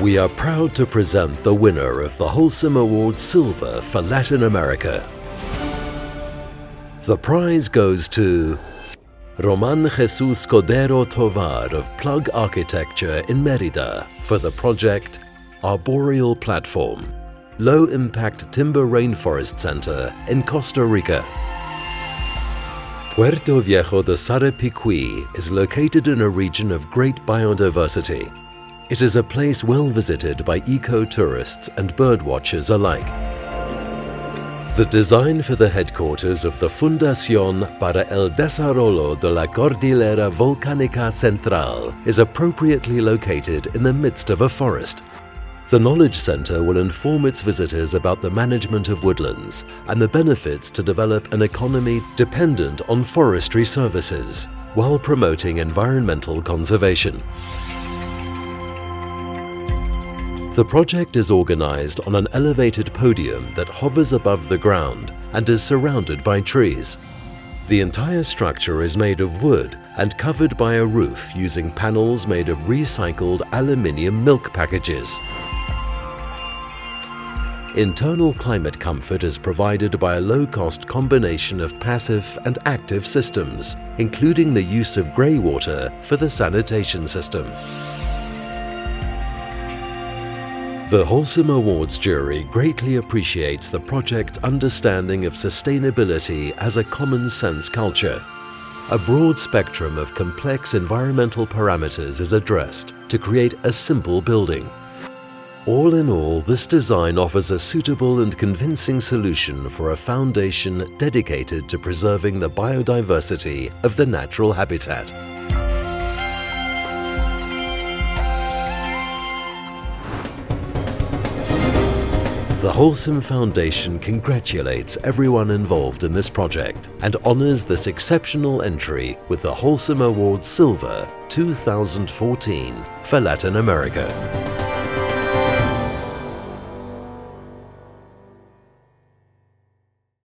We are proud to present the winner of the Holcim Award Silver for Latin America. The prize goes to Roman Jesus Cordero Tovar of Plug Architecture in Merida for the project Arboreal Platform, Low Impact Timber Rainforest Center in Costa Rica. Puerto Viejo de Sarapiquí is located in a region of great biodiversity. It is a place well visited by eco-tourists and birdwatchers alike. The design for the headquarters of the Fundación para el Desarrollo de la Cordillera Volcánica Central is appropriately located in the midst of a forest the Knowledge Centre will inform its visitors about the management of woodlands and the benefits to develop an economy dependent on forestry services while promoting environmental conservation. The project is organised on an elevated podium that hovers above the ground and is surrounded by trees. The entire structure is made of wood and covered by a roof using panels made of recycled aluminium milk packages. Internal climate comfort is provided by a low-cost combination of passive and active systems, including the use of grey water for the sanitation system. The Holcim Awards jury greatly appreciates the project's understanding of sustainability as a common sense culture. A broad spectrum of complex environmental parameters is addressed to create a simple building all in all, this design offers a suitable and convincing solution for a foundation dedicated to preserving the biodiversity of the natural habitat. The Holcim Foundation congratulates everyone involved in this project and honours this exceptional entry with the Holcim Award Silver 2014 for Latin America.